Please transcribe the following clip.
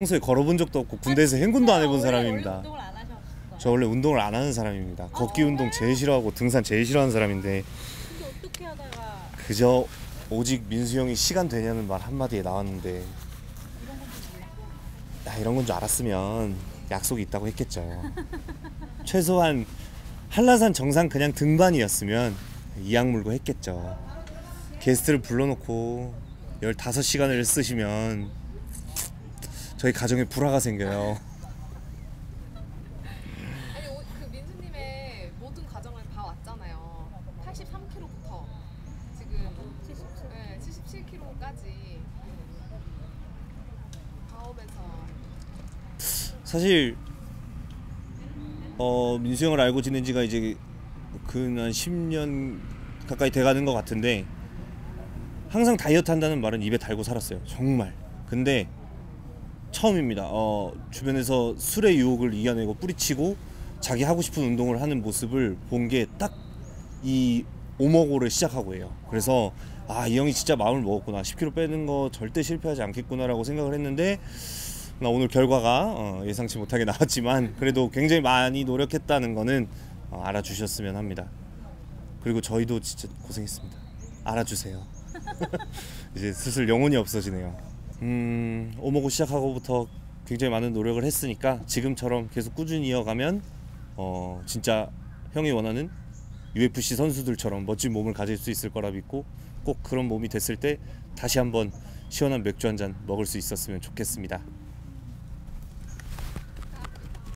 평소에 걸어본 적도 없고 군대에서 행군도 안 해본 사람입니다. 저 원래 운동을 안 하는 사람입니다. 걷기 운동 제일 싫어하고 등산 제일 싫어하는 사람인데 그저 오직 민수 형이 시간 되냐는 말 한마디에 나왔는데 야, 이런 건 줄 알았으면 약속이 있다고 했겠죠. 최소한 한라산 정상 그냥 등반이었으면 이악 물고 했겠죠. 게스트를 불러놓고 15시간을 쓰시면 저희 가정에 불화가 생겨요. 아니 오- 그 민수님의 모든 과정을 봐왔잖아요. 83kg부터 지금 77. 네, 77kg까지 봐오면서 사실 어 민수 형을 알고 지낸 지가 이제 근한 10년 가까이 돼가는 것 같은데 항상 다이어트 한다는 말은 입에 달고 살았어요 정말 근데 처음입니다 어 주변에서 술의 유혹을 이겨내고 뿌리치고 자기 하고 싶은 운동을 하는 모습을 본 게 딱 이 오머고를 시작하고예요 그래서 아 이 형이 진짜 마음을 먹었구나 10kg 빼는 거 절대 실패하지 않겠구나라고 생각을 했는데 나 오늘 결과가 어, 예상치 못하게 나왔지만 그래도 굉장히 많이 노력했다는 거는 어, 알아주셨으면 합니다. 그리고 저희도 진짜 고생했습니다. 알아주세요. 이제 슬슬 영혼이 없어지네요. 음, 오모고 시작하고부터 굉장히 많은 노력을 했으니까 지금처럼 계속 꾸준히 이어가면 어, 진짜 형이 원하는 UFC 선수들처럼 멋진 몸을 가질 수 있을 거라 믿고 꼭 그런 몸이 됐을 때 다시 한번 시원한 맥주 한 잔 먹을 수 있었으면 좋겠습니다.